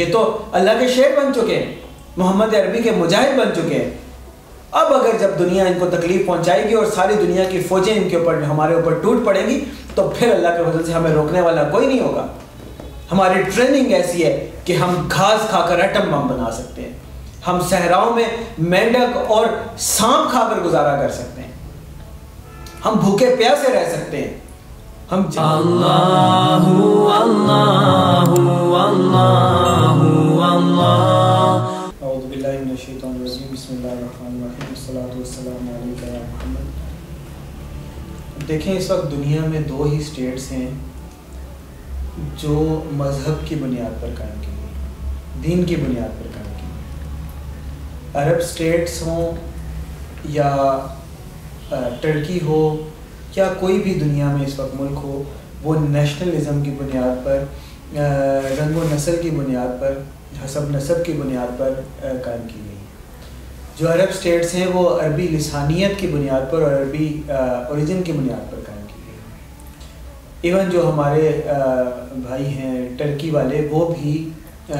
ये तो अल्लाह के शेर बन चुके हैं, मोहम्मद अरबी के मुजाहिद बन चुके हैं। अब अगर जब दुनिया इनको तकलीफ़ पहुंचाएगी और सारी दुनिया की फौजें इनके ऊपर, हमारे ऊपर टूट पड़ेंगी तो फिर अल्लाह के फजल से हमें रोकने वाला कोई नहीं होगा। हमारी ट्रेनिंग ऐसी है कि हम घास खाकर एटम बम बना सकते हैं। हम सहराओं में मेंढक और सांप खाकर गुजारा कर सकते हैं। हम भूखे प्यासे रह सकते हैं। हम अल्लाहु अल्लाहु अल्लाहु। देखें इस वक्त दुनिया में दो ही स्टेट्स हैं जो मज़हब की बुनियाद पर कायम की गई दीन की बुनियाद पर कायम की गई अरब स्टेट्स हों या टर्की हो या कोई भी दुनिया में इस वक्त मुल्क हो, वो नेशनलिज्म की बुनियाद पर रंग व नस्ल की बुनियाद पर हसब नसब की बुनियाद पर कायम की गई जो अरब स्टेट्स हैं वो अरबी लसानियत की बुनियाद पर और अरबी ओरिजिन की बुनियाद पर कायम की गई इवन जो हमारे अ, भाई हैं टर्की वाले वो भी अ,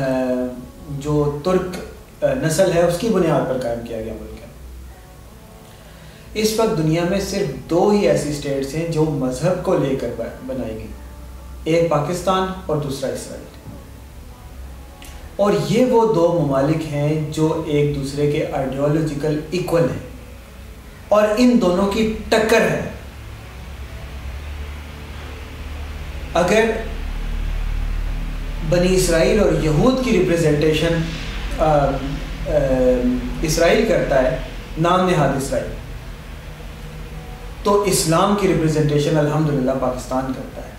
जो तुर्क नस्ल है उसकी बुनियाद पर कायम किया गया मुल्क है। इस वक्त दुनिया में सिर्फ़ दो ही ऐसी स्टेट्स हैं जो मज़हब को लेकर बनाई गई एक पाकिस्तान और दूसरा इसराइल। और ये वो दो ममालिक हैं जो एक दूसरे के आइडियोलॉजिकल इक्वल हैं। और इन दोनों की टक्कर है। अगर बनी इसराइल और यहूद की रिप्रेजेंटेशन इसराइल करता है, नाम नहाद इसराइल तो इस्लाम की रिप्रेजेंटेशन अल्हम्दुलिल्लाह पाकिस्तान करता है।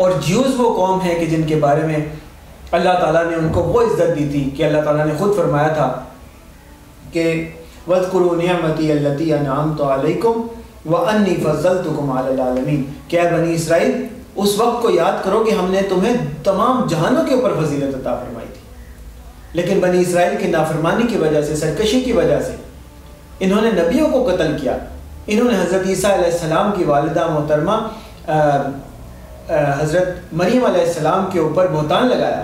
और ज्यूज वो कौम है कि जिनके बारे में अल्लाह ताला ने उनको वो इज़्ज़त दी थी कि अल्लाह ताला ने खुद फरमाया था कि वदकुरू नियमती अल्लती अनआम तो अलैकुम व अन्नी फज़लतुकुम अलल आलमीन क्या बनी इसराइल, उस वक्त को याद करो कि हमने तुम्हें तमाम जहानों के ऊपर फजीलत अता फरमाई थी। लेकिन बनी इसराइल की नाफरमानी की वजह से, सरकशी की वजह से इन्होंने नबियों को कत्ल किया। इन्होंने हज़रत ईसा की वालदा मोहतरमा हज़रत मरीम अलैहिस्सलाम के ऊपर बोहतान लगाया।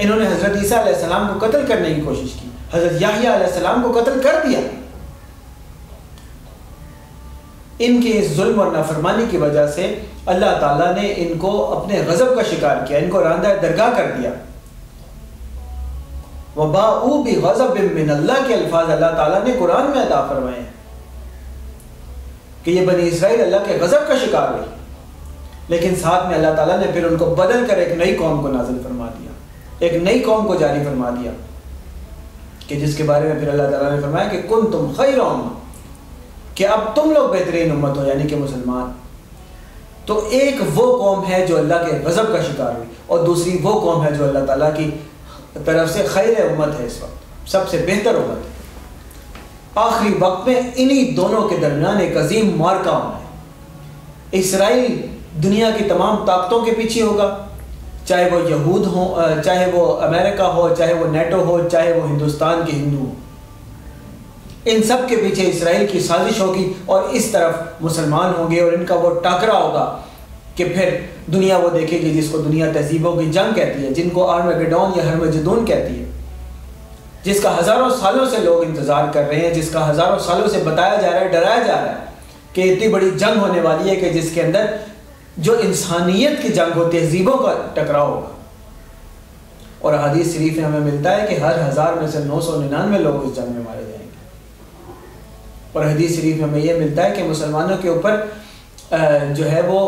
इन्होंने हज़रत ईसा अलैहिस्सलाम को कत्ल करने की कोशिश की। हज़रत याहिया अलैहिस्सलाम को कत्ल कर दिया। इनके इस जुल्म और नाफरमानी की वजह से अल्लाह ताला ने इनको अपने गज़ब का शिकार किया, इनको रांदा दरगाह कर दिया। वबाऊ भी गज़ब अल्लाह के अल्फाज अल्लाह ताला ने कुरान में अदा फरमाए कि ये बनी इसराइल अल्लाह के गज़ब का शिकार हुई। लेकिन साथ में अल्लाह ताला ने फिर उनको बदल कर एक नई कौम को नाजिल फरमा दिया। एक नई कौम को जारी फरमा दिया कि जिसके बारे में फिर अल्लाह ताला ने फरमाया कि कुन तुम खैर कि अब तुम लोग बेहतरीन उम्मत हो, यानी कि मुसलमान। तो एक वो कौम है जो अल्लाह के गज़ब का शिकार हुई और दूसरी वो कौम है जो अल्लाह ताला की तरफ़ से खैर उम्मत है इस वक्त, सबसे बेहतर उम्मत है। आखिरी वक्त में इन्हीं दोनों के दरमियान एक अजीम मार्का होना है। इसराइल दुनिया की तमाम ताकतों के पीछे होगा। चाहे वो यहूद हो चाहे वो अमेरिका हो, चाहे वो नेटो हो, चाहे वो हिंदुस्तान के हिंदू हो। इन सब के पीछे इसराइल की साजिश होगी और इस तरफ़ मुसलमान होंगे और इनका वो टाकरा होगा कि फिर दुनिया वो देखेगी जिसको दुनिया तहजीबों की जंग कहती है, जिनको आर्मगेडोन या हरमजदून कहती है। जिसका हज़ारों सालों से लोग इंतज़ार कर रहे हैं, जिसका हज़ारों सालों से बताया जा रहा है, डराया जा रहा है कि इतनी बड़ी जंग होने वाली है कि जिसके अंदर जो इंसानियत की जंग हो तहजीबों का टकराव होगा। और हदीस शरीफ में हमें मिलता है कि हर हज़ार में से नौ सौ निन्यानवे लोग इस जंग में मारे जाएँगे। और हदीस शरीफ में हमें यह मिलता है कि मुसलमानों के ऊपर जो है वो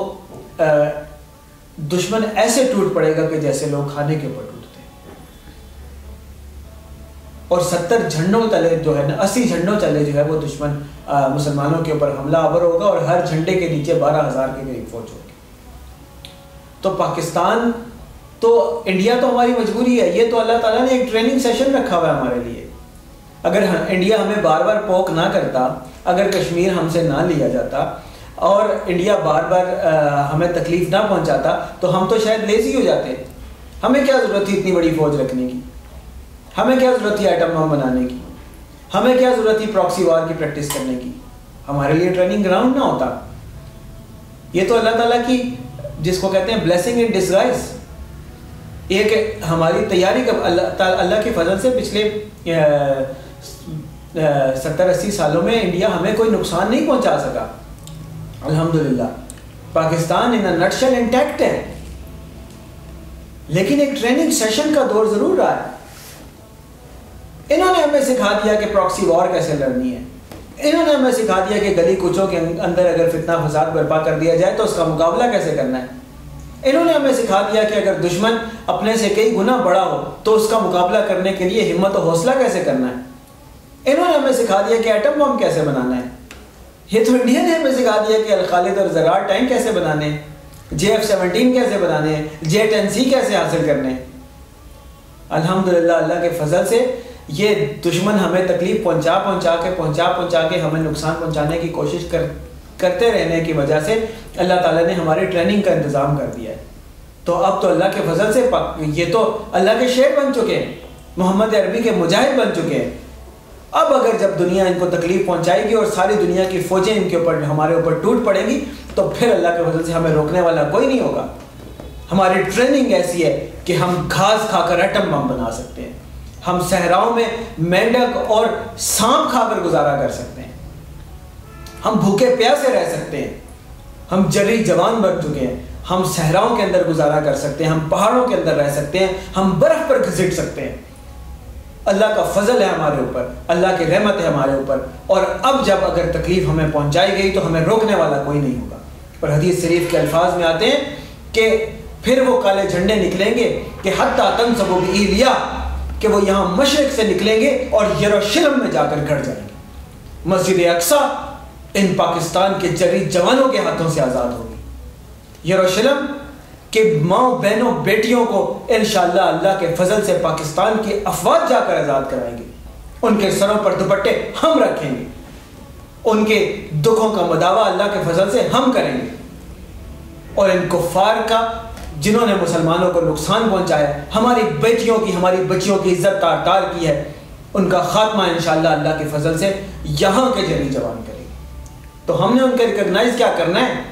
दुश्मन ऐसे टूट पड़ेगा कि जैसे लोग खाने के ऊपर टूटते हैं। और सत्तर झंडों तले जो है ना, अस्सी झंडों तले जो है वो दुश्मन मुसलमानों के ऊपर हमला आवर होगा और हर झंडे के नीचे बारह हज़ार के करीब फौज होगी। तो पाकिस्तान तो इंडिया तो हमारी मजबूरी है ये तो अल्लाह ताला ने एक ट्रेनिंग सेशन रखा हुआ है हमारे लिए। अगर हम, इंडिया हमें बार बार पोक ना करता अगर कश्मीर हमसे ना लिया जाता और इंडिया बार बार आ, हमें तकलीफ़ ना पहुंचाता तो हम तो शायद लेजी हो जाते। हमें क्या ज़रूरत थी इतनी बड़ी फौज रखने की? हमें क्या ज़रूरत थी आइटम बम बनाने की? हमें क्या ज़रूरत थी प्रॉक्सी वार की प्रैक्टिस करने की? हमारे लिए ट्रेनिंग ग्राउंड ना होता। ये तो अल्लाह ताला की जिसको कहते हैं ब्लेसिंग इन डिसगाइज एक हमारी तैयारी कब अल्लाह अल्लाह के फजल से पिछले सत्तर अस्सी सालों में इंडिया हमें कोई नुकसान नहीं पहुँचा सका। अल्हम्दुलिल्लाह। पाकिस्तान इन नटशल इंटैक्ट है। लेकिन एक ट्रेनिंग सेशन का दौर ज़रूर रहा है। इन्होंने हमें सिखा दिया कि प्रॉक्सी वॉर कैसे लड़नी है। इन्होंने हमें सिखा दिया कि गली कुचों के अंदर अगर फितना फसाद बर्पा कर दिया जाए तो उसका मुकाबला कैसे करना है? इन्होंने हमें सिखा दिया कि अगर दुश्मन अपने से कई गुना बड़ा हो तो उसका मुकाबला करने के लिए हिम्मत और हौसला कैसे करना है? इन्होंने हमें सिखा दिया कि एटम बम कैसे बनाना है। ये तो इंडिया ने हमें सिखा दिया कि अलखालिद और जरार टैंक कैसे बनाने जे एफ़ सेवनटीन कैसे बनाने जे टेन सी कैसे हासिल करने अल्हम्दुलिल्लाह, अल्लाह के फजल से ये दुश्मन हमें तकलीफ़ पहुँचा पहुँचा के, पहुँचा पहुँचा के हमें नुकसान पहुँचाने की कोशिश कर, करते रहने की वजह से अल्लाह ताला ने हमारी ट्रेनिंग का इंतज़ाम कर दिया है। तो अब तो अल्लाह के फजल से ये तो अल्लाह के शेर बन चुके हैं, मोहम्मद अरबी के मुजाहिद बन चुके हैं। अब अगर जब दुनिया इनको तकलीफ़ पहुंचाएगी और सारी दुनिया की फौजें इनके ऊपर, हमारे ऊपर टूट पड़ेंगी तो फिर अल्लाह के फजल से हमें रोकने वाला कोई नहीं होगा। हमारी ट्रेनिंग ऐसी है कि हम घास खाकर एटम बम बना सकते हैं। हम सहराओं में मेंढक और सांप खाकर गुजारा कर सकते हैं। हम भूखे प्यासे रह सकते हैं। हम जरी जवान बन चुके हैं। हम सहराओं के अंदर गुजारा कर सकते हैं। हम पहाड़ों के अंदर रह सकते हैं। हम बर्फ़ पर घसीट सकते हैं। अल्लाह का फजल है हमारे ऊपर। अल्लाह की रहमत है हमारे ऊपर। और अब जब अगर तकलीफ़ हमें पहुंचाई गई तो हमें रोकने वाला कोई नहीं होगा। पर हदीस शरीफ के अल्फाज में आते हैं कि फिर वो काले झंडे निकलेंगे कि हत्ता तन सबो भी लिया। कि वो यहाँ मशरक से निकलेंगे और यरूशलेम में जाकर गढ़ जाएँगे। मस्जिद अक्सा इन पाकिस्तान के जरी जवानों के हाथों से आज़ाद होगी। यरूशलेम के माओ बहनों, बेटियों को इन अल्लाह के फजल से पाकिस्तान के अफवाज जाकर आज़ाद कराएँगे। उनके सरों पर दुपट्टे हम रखेंगे। उनके दुखों का मदावा अल्लाह के फजल से हम करेंगे। और इन कुफार का जिन्होंने मुसलमानों को नुकसान पहुँचाया, हमारी बेटियों की, हमारी बच्चियों की इज़्ज़त तार तार की है, उनका खात्मा इन अल्लाह के फजल से यहाँ के ज़रिए जवान करेंगे। तो हमने उनके रिकग्नाइज क्या करना है?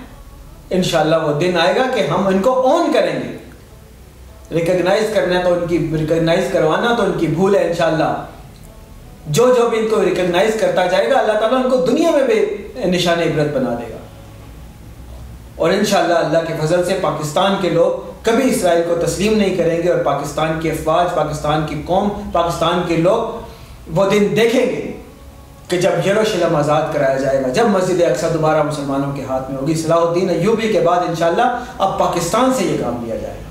इन वो दिन आएगा कि हम इनको ऑन करेंगे। रिकग्नाइज करना तो उनकी रिकग्नाइज करवाना तो उनकी भूल है इनशाला जो जो भी इनको रिकग्नाइज करता जाएगा, अल्लाह ताला उनको दुनिया में भी निशान इबरत बना देगा। और इन अल्लाह के फजल से पाकिस्तान के लोग कभी इसराइल को तस्लीम नहीं करेंगे और पाकिस्तान की अफवाज, पाकिस्तान की कौम, पाकिस्तान के लोग वो दिन देखेंगे कि जब यरूशलेम आज़ाद कराया जाएगा, जब मस्जिद अक्सर दोबारा मुसलमानों के हाथ में होगी। सलाहुद्दीन अयूबी के बाद इनशाला अब पाकिस्तान से ये काम लिया जाएगा।